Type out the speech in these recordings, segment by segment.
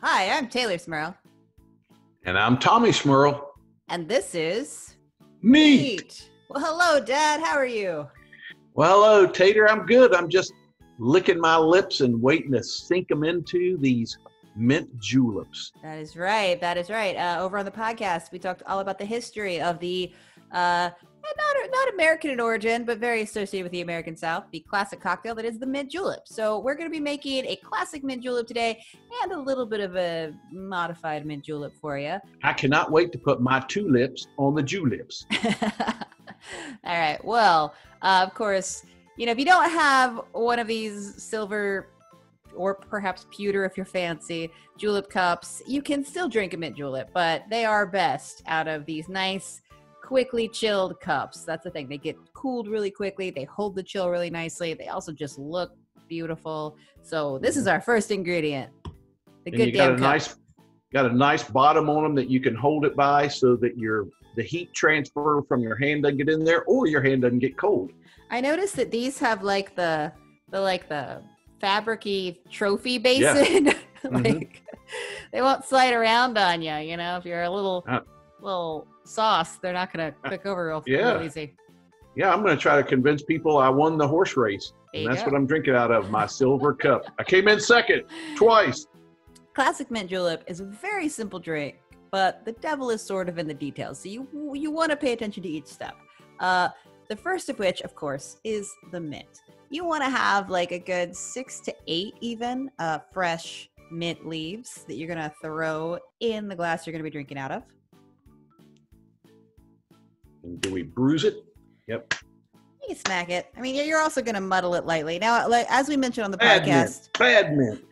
Hi, I'm Taylor Smurl, And I'm Tommy Smurl. and this is Neat. Well, hello, Dad. How are you? Well, hello, Tater. I'm good. I'm just licking my lips and waiting to sink them into these mint juleps. That is right. That is right. Uh, over on the podcast, we talked all about the history of the uh, not not American in origin, but very associated with the American South, the classic cocktail that is the mint julep. So we're going to be making a classic mint julep today, and a little bit of a modified mint julep for you. I cannot wait to put my two lips on the juleps. All right. Well, uh, of course, you know, if you don't have one of these silver or perhaps pewter if you're fancy julep cups, you can still drink a mint julep, but they are best out of these nice, quickly chilled cups. That's the thing. They get cooled really quickly, they hold the chill really nicely. They also just look beautiful. So, this is our first ingredient. The and good you got damn a cup. nice got a nice bottom on them that you can hold it by so that your the heat transfer from your hand doesn't get in there or your hand doesn't get cold. I noticed that these have like the the like the fabricy trophy Yeah. basin. Mhm. like they won't slide around on you, you know, if you're a little Uh. little sauce, they're not gonna click over real, yeah. real easy. Yeah, I'm going to try to convince people I won the horse race. There And that's go. what I'm drinking out of my silver cup. I came in second twice. Classic mint julep is a very simple drink, but the devil is sort of in the details. So you you want to pay attention to each step. Uh, the first of which, of course, is the mint. You want to have like a good six to eight, even uh, fresh mint leaves that you're gonna throw in the glass you're gonna be drinking out of. And do we bruise it? Yep. You can smack it. I mean, you're- also gonna muddle it lightly. Now, like as we mentioned on the Bad podcast. Bad mint.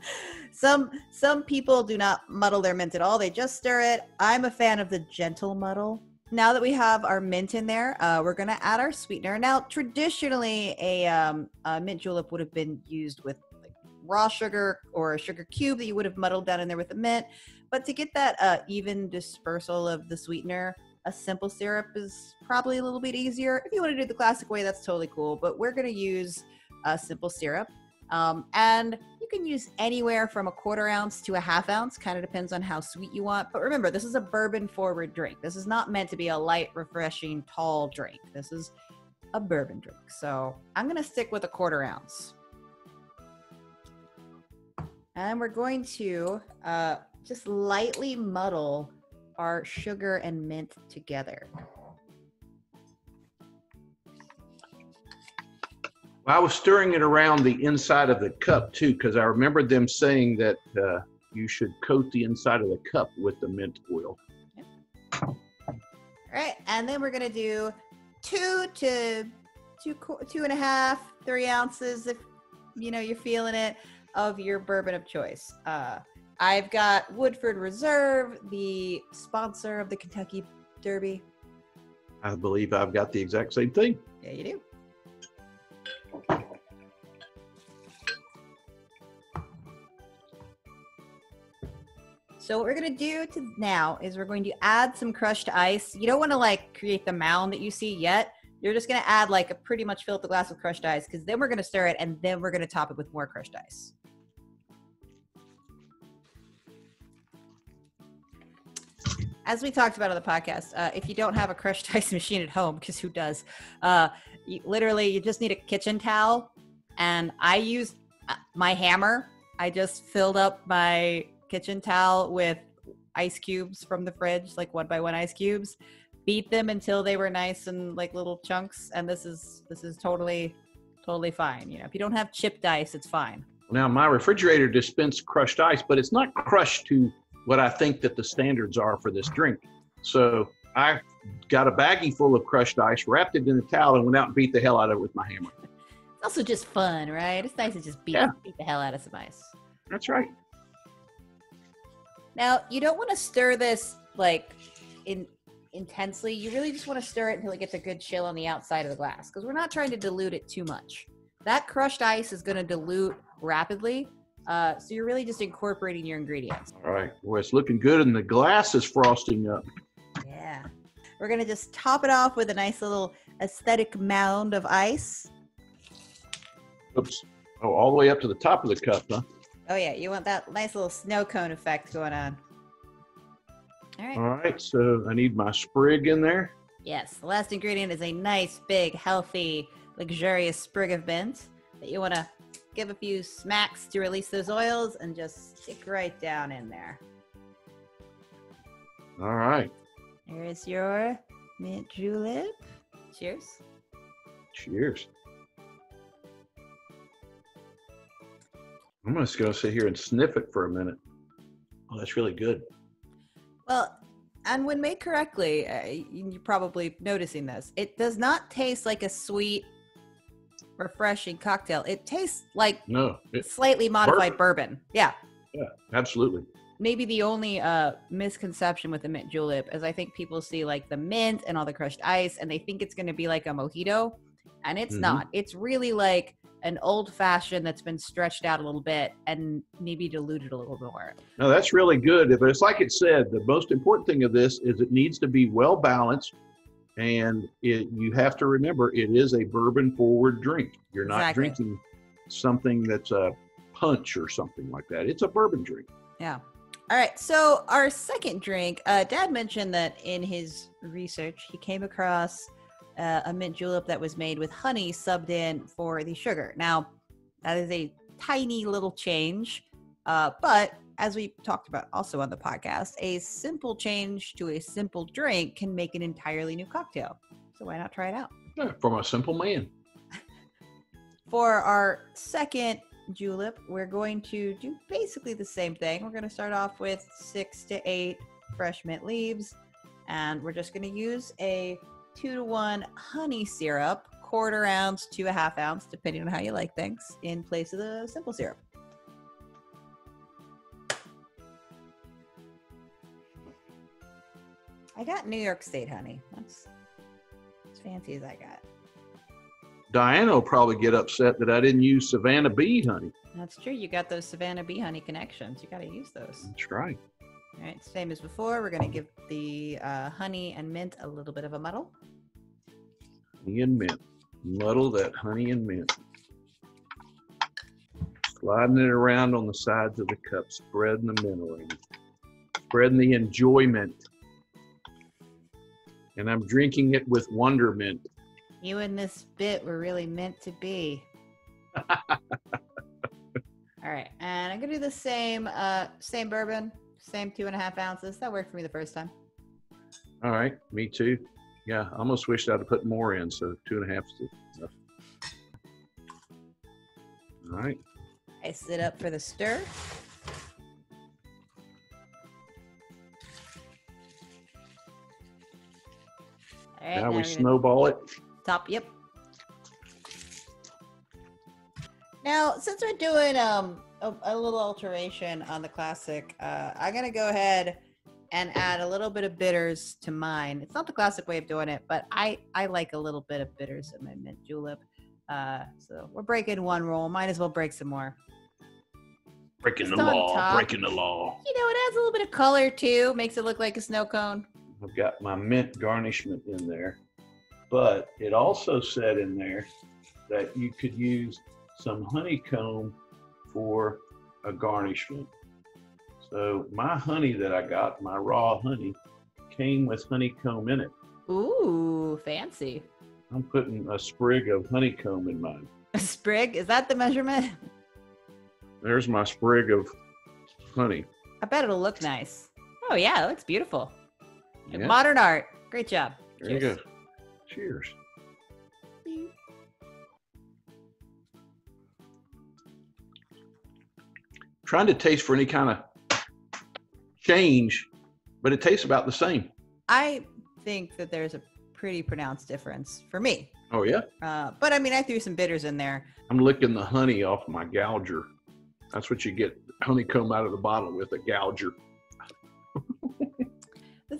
some some people do not muddle their mint at all they just stir it i'm a fan of the gentle muddle now that we have our mint in there uh, we're going to add our sweetener now traditionally a, um, a mint julep would have been used with like, raw sugar or a sugar cube that you would have muddled down in there with the mint but to get that uh, even dispersal of the sweetener a simple syrup is probably a little bit easier if you want to do the classic way that's totally cool but we're going to use a simple syrup um, and you can use anywhere from a quarter ounce to a half ounce, kind of depends on how sweet you want. But remember, this is a bourbon forward drink. This is not meant to be a light, refreshing, tall drink. This is a bourbon drink. So I'm going to stick with a quarter ounce. And we're going to uh, just lightly muddle our sugar and mint together. I was stirring it around the inside of the cup too, because I remembered them saying that uh, you should coat the inside of the cup with the mint oil. All right, and then we're gonna do two to two, two and a half, three ounces if you know you're feeling it of your bourbon of choice. Uh, I've got Woodford Reserve, the sponsor of the Kentucky Derby. I believe I've got the exact same thing. Yeah, you do. So what we're gonna do to now is we're going to add some crushed ice. You don't want to like create the mound that you see yet. You're just gonna add like a pretty much fill up the glass with crushed ice because then we're gonna stir it and then we're gonna top it with more crushed ice. As we talked about on the podcast, uh, if you don't have a crushed ice machine at home, because who does? Uh, you, literally, you just need a kitchen towel, and I used uh, my hammer. I just filled up my kitchen towel with ice cubes from the fridge, like one by one ice cubes. Beat them until they were nice and like little chunks, and this is this is totally totally fine. You know, if you don't have chipped ice, it's fine. Now my refrigerator dispensed crushed ice, but it's not crushed to what I think that the standards are for this drink. So I got a baggie full of crushed ice, wrapped it in a towel, and went out and beat the hell out of it with my hammer. It's also just fun, right? It's nice to just beat Yeah. beat the hell out of some ice. That's right. Now, you don't want to stir this like in intensely. You really just want to stir it until it gets a good chill on the outside of the glass because we're not trying to dilute it too much. That crushed ice is going to dilute rapidly. Uh, so you're really just incorporating your ingredients. All right. Well, it's looking good, and the glass is frosting up. Yeah. We're going to just top it off with a nice little aesthetic mound of ice. Oops. Oh, all the way up to the top of the cup, huh? Oh yeah, you want that nice little snow cone effect going on. All right. All right, so I need my sprig in there. Yes, the last ingredient is a nice, big, healthy, luxurious sprig of mint that you want to give a few smacks to release those oils and just stick right down in there. All right. There is your mint julep. Cheers. Cheers. I'm just going to sit here and sniff it for a minute. Oh, that's really good. Well, and when made correctly, uh, you're probably noticing this. It does not taste like a sweet, refreshing cocktail. It tastes like No, slightly modified bourbon. Yeah. yeah, absolutely. Maybe the only uh, misconception with the mint julep is I think people see like the mint and all the crushed ice and they think it's going to be like a mojito. And it's Mhm. not. It's really like an old fashioned that's been stretched out a little bit and maybe diluted a little more. No, that's really good. But it's like it said, the most important thing of this is it needs to be well balanced, and it, you have to remember it is a bourbon forward drink. You're not Exactly. drinking something that's a punch or something like that. It's a bourbon drink. Yeah. All right. So our second drink, uh, Dad mentioned that in his research he came across uh, a mint julep that was made with honey subbed in for the sugar. Now, that is a tiny little change, uh, but as we talked about also on the podcast, a simple change to a simple drink can make an entirely new cocktail. So why not try it out? Yeah, from a simple man. For our second julep, we're going to do basically the same thing. We're going to start off with six to eight fresh mint leaves, and we're just going to use a two to one honey syrup, quarter ounce to a half ounce, depending on how you like things, in place of the simple syrup. I got New York State honey. That's as fancy as I got. Diana will probably get upset that I didn't use Savannah bee honey. That's true. You got those Savannah bee honey connections. You got to use those. That's right. All right, same as before. We're going to give the uh, honey and mint a little bit of a muddle. Honey and mint. Muddle that honey and mint. Sliding it around on the sides of the cup, spreading the mint around. Spreading the enjoyment. And I'm drinking it with wonderment. You and this bit were really meant to be. All right, and I'm gonna do the same, uh, same bourbon, same two and a half ounces. That worked for me the first time. All right, me too. Yeah, I almost wished I'd have put more in, so two and a half is enough. All right. I sit up for the stir. Right, now we we're snowball it. Top, yep. Now, since we're doing um a, a little alteration on the classic, uh, I'm gonna go ahead and add a little bit of bitters to mine. It's not the classic way of doing it, but I I like a little bit of bitters in my mint julep. Uh, so we're breaking one rule. Might as well break some more. Breaking the Just on law. top. Breaking the law. You know, it adds a little bit of color too. Makes it look like a snow cone. I've got my mint garnishment in there, but it also said in there that you could use some honeycomb for a garnishment. So my honey that I got, my raw honey, came with honeycomb in it. Ooh, fancy. I'm putting a sprig of honeycomb in mine. A sprig? Is that the measurement? There's my sprig of honey. I bet it'll look nice. Oh yeah, it looks beautiful. Yeah, Modern art. Great job. there you go. Cheers. Cheers. Trying to taste for any kind of change, but it tastes about the same. I think that there's a pretty pronounced difference for me. Oh yeah. Uh, but I mean, I threw some bitters in there. I'm licking the honey off my gouger. That's what you get honeycomb out of the bottle with a gouger.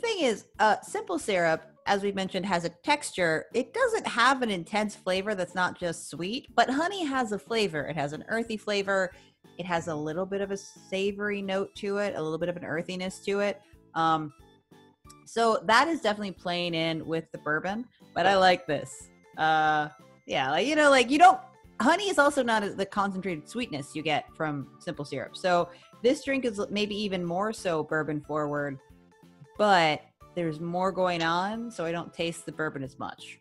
Thing is, uh, simple syrup, as we mentioned, has a texture. It doesn't have an intense flavor that's not just sweet, but honey has a flavor. It has an earthy flavor. It has a little bit of a savory note to it, a little bit of an earthiness to it. Um, so that is definitely playing in with the bourbon. But I like this. Uh, yeah, like you know, like you don't honey is also not as the concentrated sweetness you get from simple syrup. So this drink is maybe even more so bourbon forward, but there's more going on, so I don't taste the bourbon as much.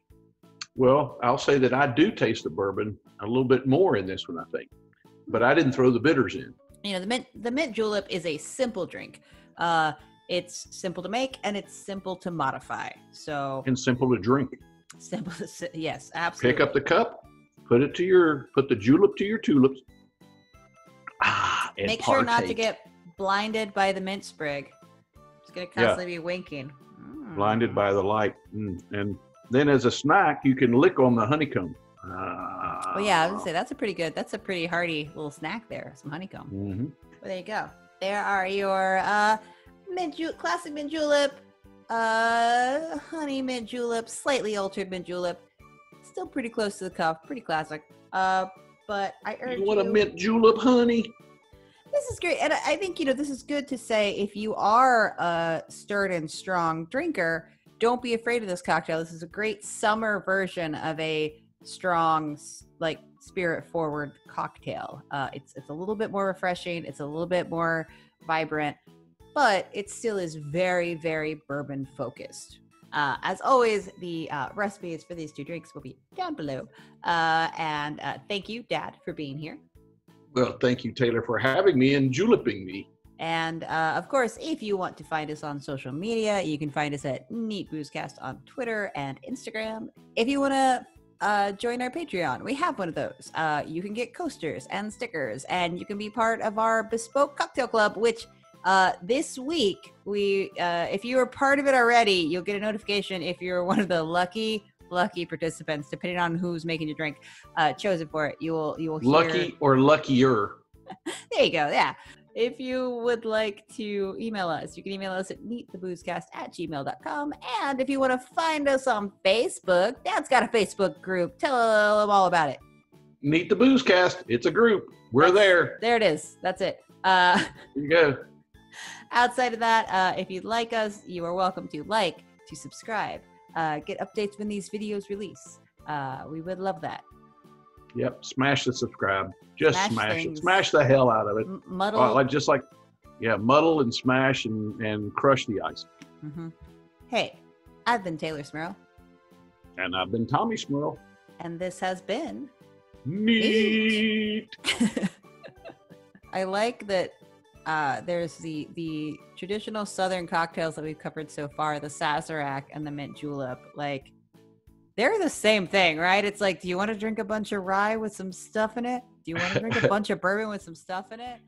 Well, I'll say that I do taste the bourbon a little bit more in this one, I think, but I didn't throw the bitters in. You know, the mint the mint julep is a simple drink. Uh, it's simple to make and it's simple to modify. So and simple to drink. Simple, to, yes, absolutely. Pick up the cup, put it to your, put the julep to your tulips. Ah, Make sure not to get blinded by the mint sprig. It's gonna constantly yeah. be winking. Mm. Blinded by the light, and, mm, and then as a snack, you can lick on the honeycomb. Uh, well, yeah, I would say that's a pretty good. That's a pretty hearty little snack there. Some honeycomb. Mm-hmm. Well, there you go. There are your uh, mint ju- classic mint julep, uh, honey mint julep, slightly altered mint julep. Still pretty close to the cuff. Pretty classic. Uh, but I urge you want a mint julep, honey. This is great, and I think you know this is good to say. If you are a stirred and strong drinker, don't be afraid of this cocktail. This is a great summer version of a strong, like spirit forward cocktail. Uh, it's it's a little bit more refreshing. It's a little bit more vibrant, but it still is very very bourbon focused. Uh, as always, the uh, recipes for these two drinks will be down below. Uh, and uh, thank you, Dad, for being here. Well, thank you, Taylor, for having me and juliping me. And uh, of course, if you want to find us on social media, you can find us at Neat Boozecast on Twitter and Instagram. If you want to uh, join our Patreon, we have one of those. Uh, you can get coasters and stickers, and you can be part of our bespoke cocktail club, which uh, this week we, uh, if you are part of it already, you'll get a notification if you're one of the lucky lucky participants, depending on who's making your drink, uh, chosen for it. You will you will hear... lucky or luckier. there you go. Yeah. If you would like to email us, you can email us at neattheboozecast at gmail.com. And if you want to find us on Facebook, Dad's got a Facebook group. Tell them all about it. Meet the Boozecast. It's a group. We're That's, there. There it is. That's it. Uh, there you go. Outside of that, uh, if you'd like us, you are welcome to like, to subscribe, uh, get updates when these videos release. Uh, we would love that. Yep, smash the subscribe. Just smash, smash it. Smash the hell out of it. M- muddle. Uh, like just like, yeah, muddle and smash and and crush the ice. Mm-hmm. Hey, I've been Taylor Smurl. And I've been Tommy Smurl. And this has been neat. I like that. Uh, there's the the traditional Southern cocktails that we've covered so far: the Sazerac and the mint julep. Like they're the same thing, right? It's like, do you want to drink a bunch of rye with some stuff in it? Do you want to drink a bunch of bourbon with some stuff in it?